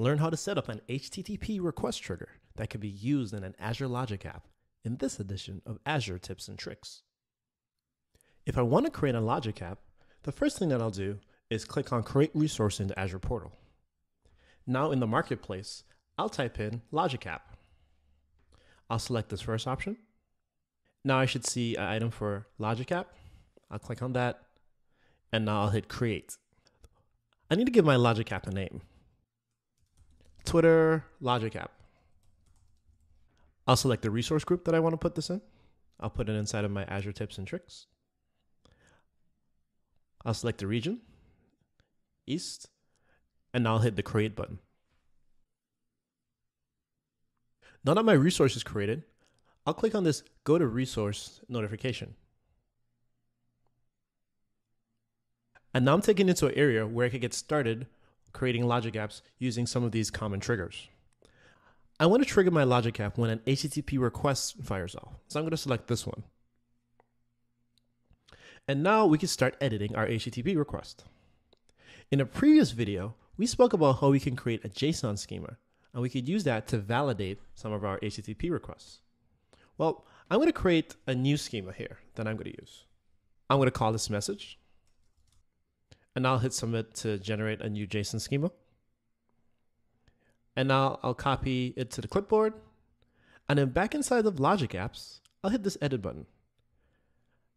learn how to set up an HTTP request trigger that can be used in an Azure Logic app in this edition of Azure Tips and Tricks. If I want to create a Logic app, the first thing that I'll do is click on Create Resource in the Azure portal. Now in the Marketplace, I'll type in Logic App. I'll select this first option. Now I should see an item for Logic App. I'll click on that, and now I'll hit Create. I need to give my Logic App a name. Twitter Logic App. I'll select the resource group that I want to put this in. I'll put it inside of my Azure Tips and Tricks. I'll select the region, East, and I'll hit the Create button. Now that my resource is created, I'll click on this Go to Resource notification. And now I'm taken into an area where I can get started creating logic apps using some of these common triggers. I want to trigger my logic app when an HTTP request fires off. So I'm going to select this one. And now we can start editing our HTTP request. In a previous video, we spoke about how we can create a JSON schema, and we could use that to validate some of our HTTP requests. Well, I'm going to create a new schema here that I'm going to use. I'm going to call this message, and I'll hit submit to generate a new JSON schema. And now I'll copy it to the clipboard. And then back inside of Logic Apps, I'll hit this edit button.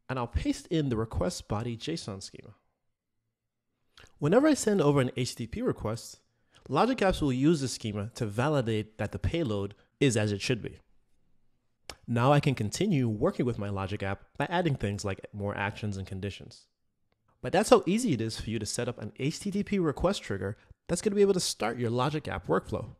And I'll paste in the request body JSON schema. Whenever I send over an HTTP request, Logic Apps will use this schema to validate that the payload is as it should be. Now I can continue working with my Logic app by adding things like more actions and conditions. But that's how easy it is for you to set up an HTTP request trigger that's going to be able to start your Logic app workflow.